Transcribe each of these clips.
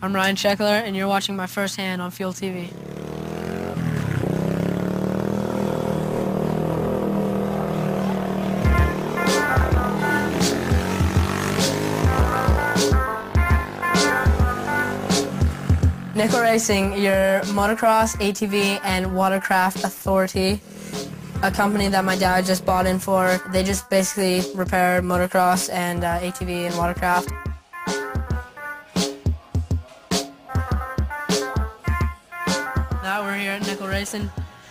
I'm Ryan Sheckler, and you're watching my first hand on Fuel TV. Nickel Racing, your motocross, ATV, and watercraft authority. A company that my dad just bought in for. They just basically repair motocross and uh, ATV and watercraft. Here at Nickel Racing,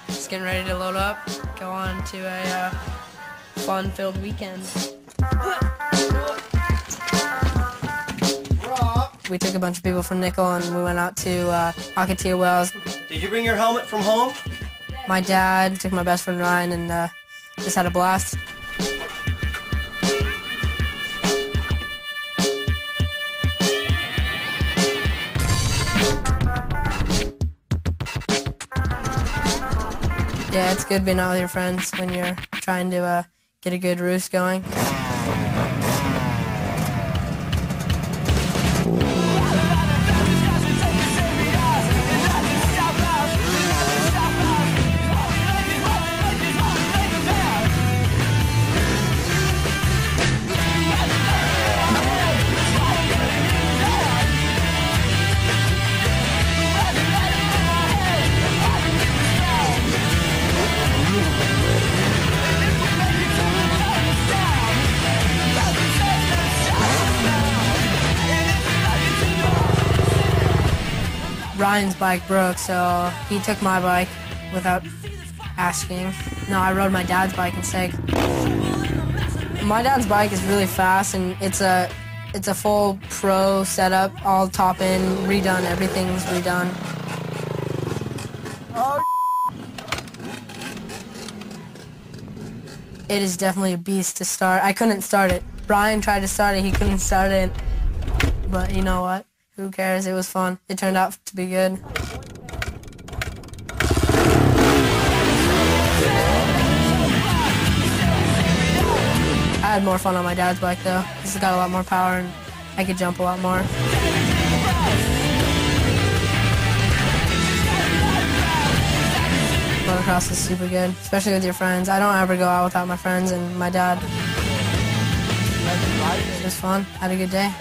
just getting ready to load up, go on to a uh, fun-filled weekend. We took a bunch of people from Nickel and we went out to uh, Ocotillo Wells. Did you bring your helmet from home? My dad took my best friend Ryan and uh, just had a blast. Yeah, it's good being out with your friends when you're trying to uh, get a good roost going. Ryan's bike broke, so he took my bike without asking. No, I rode my dad's bike instead. My dad's bike is really fast, and it's a it's a full pro setup, all top end, redone. Everything's redone. It is definitely a beast to start. I couldn't start it. Brian tried to start it, he couldn't start it. But you know what? Who cares? It was fun. It turned out to be good. I had more fun on my dad's bike though. This has got a lot more power and I could jump a lot more. Motocross is super good, especially with your friends. I don't ever go out without my friends and my dad. It was fun. Had a good day.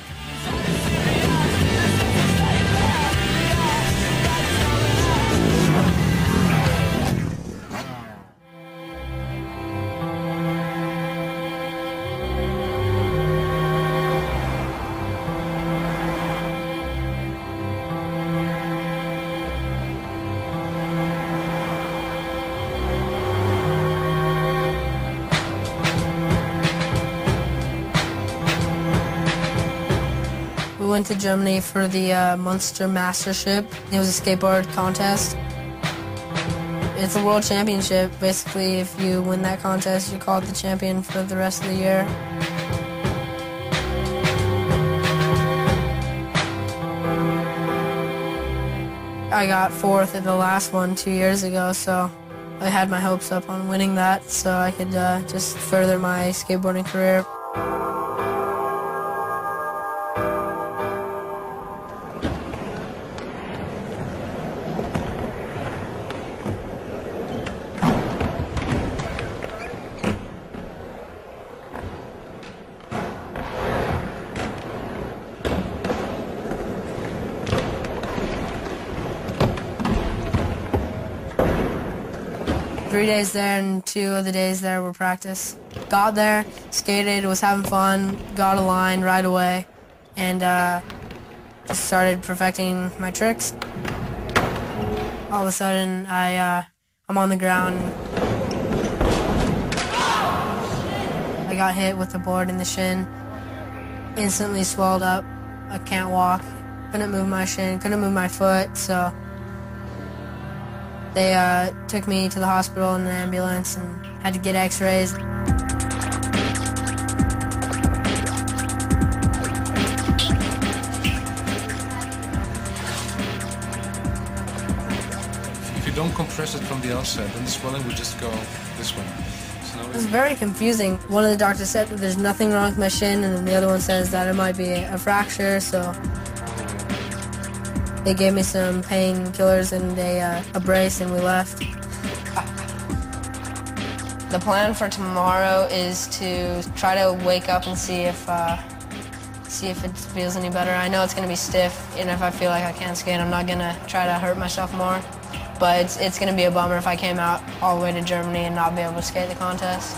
Went to Germany for the uh, Munster Mastership. It was a skateboard contest. It's a world championship. Basically, if you win that contest, you're called the champion for the rest of the year. I got fourth at the last one two years ago, so I had my hopes up on winning that so I could uh, just further my skateboarding career. Three days there and two of the days there were practice. Got there, skated, was having fun, got a line right away, and uh, just started perfecting my tricks. All of a sudden, I uh, I'm on the ground. I got hit with the board in the shin. Instantly swelled up. I can't walk. Couldn't move my shin. Couldn't move my foot. So they uh, took me to the hospital in an ambulance and had to get x-rays. If you don't compress it from the outset, then the swelling will just go this way. So now It it's was very confusing. One of the doctors said that there's nothing wrong with my shin, and then the other one says that it might be a fracture, so They gave me some painkillers and a, uh, a brace, and we left. The plan for tomorrow is to try to wake up and see if uh, see if it feels any better. I know it's gonna be stiff, and if I feel like I can't skate, I'm not gonna try to hurt myself more. But it's it's gonna be a bummer if I came out all the way to Germany and not be able to skate the contest.